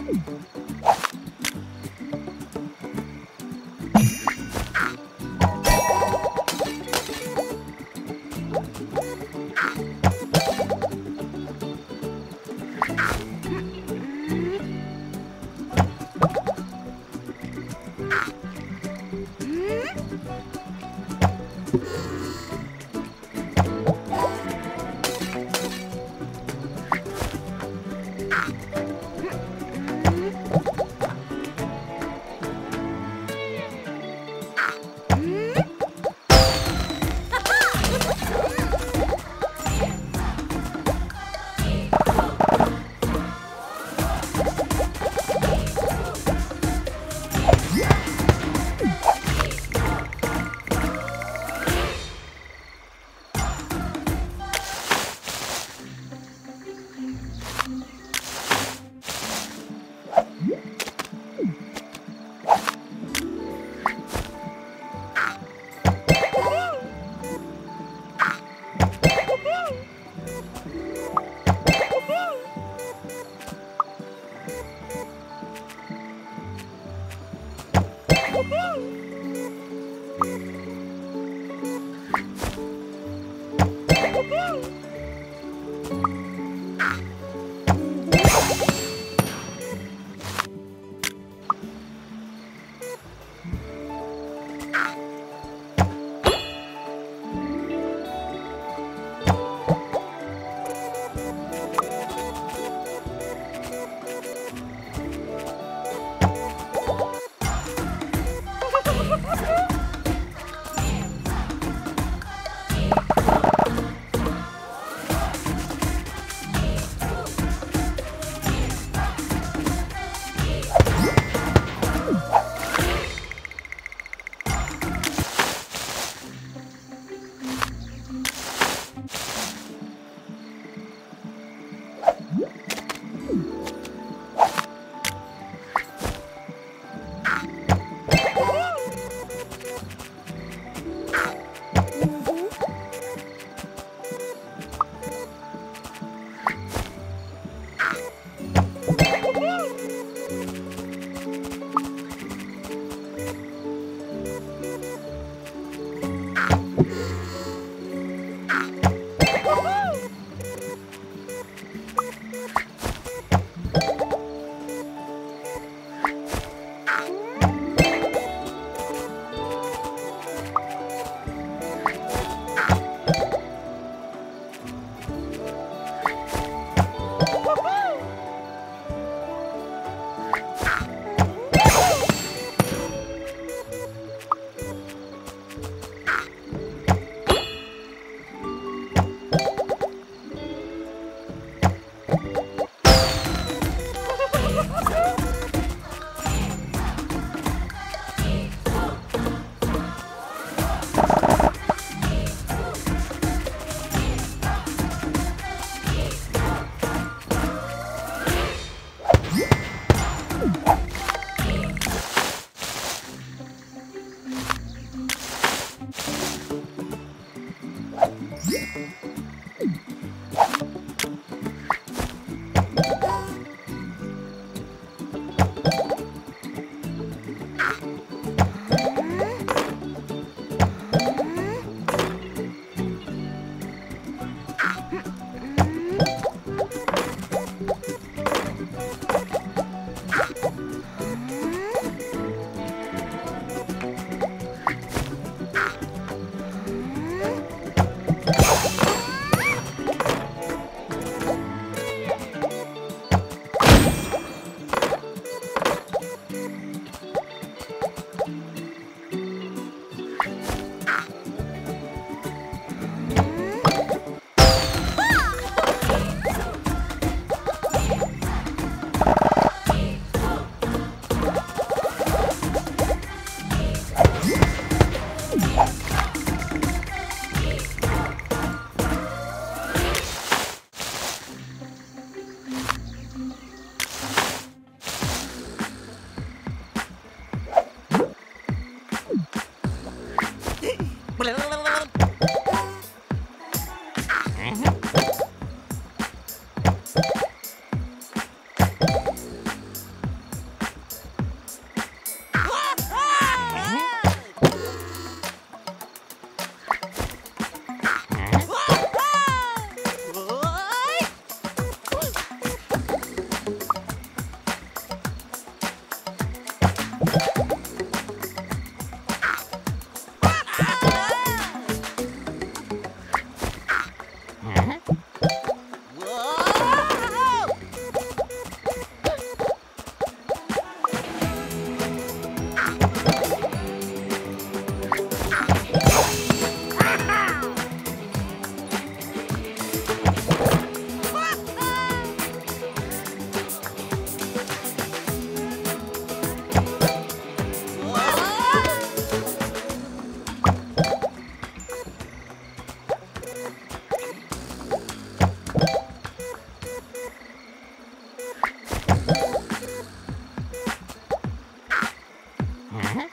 Mm-hmm. Uhul! Yeah. Huh?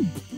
Mm-hmm.